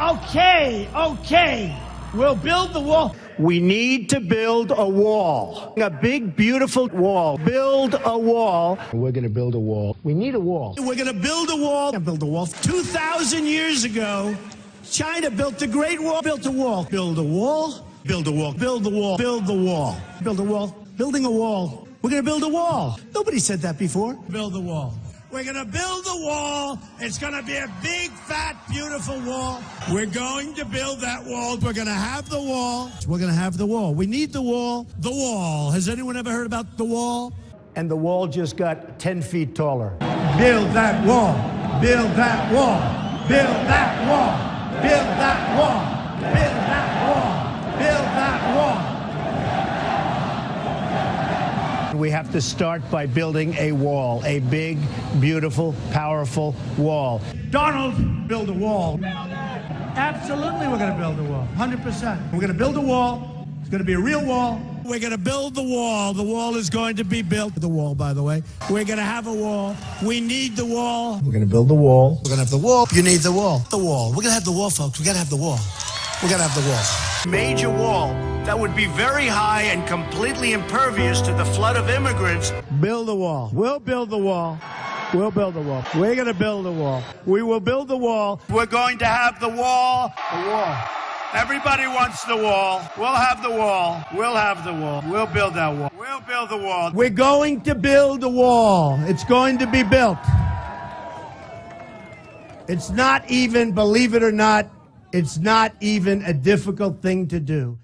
Okay, okay. We'll build the wall. We need to build a wall. A big, beautiful wall. Build a wall. We're going to build a wall. We need a wall. We're going to build a wall. Build a wall. 2,000 years ago, China built the Great Wall. Built a wall. Build a wall. Build a wall. Build the wall. Build the wall. Build a wall. Building a wall. We're going to build a wall. Nobody said that before. Build the wall. We're going to build the wall. It's going to be a big, fat, beautiful wall. We're going to build that wall. We're going to have the wall. We're going to have the wall. We need the wall. The wall. Has anyone ever heard about the wall? And the wall just got 10 feet taller. Build that wall. Build that wall. Build that wall. Build that wall. Build that wall. Build that wall. We have to start by building a wall, a big, beautiful, powerful wall. Donald, build a wall. Absolutely, we're going to build a wall. 100%. We're going to build a wall. It's going to be a real wall. We're going to build the wall. The wall is going to be built. The wall, by the way. We're going to have a wall. We need the wall. We're going to build the wall. We're going to have the wall. You need the wall. The wall. We're going to have the wall, folks. we got to have the wall. We're going to have the wall. Major wall that would be very high and completely impervious to the flood of immigrants. Build the wall. We'll build the wall. We'll build the wall. We're going to build the wall. We will build the wall. We're going to have the wall. The wall. Everybody wants the wall. We'll have the wall. We'll have the wall. We'll build that wall. We'll build the wall. We're going to build a wall. It's going to be built. It's not even, believe it or not, it's not even a difficult thing to do.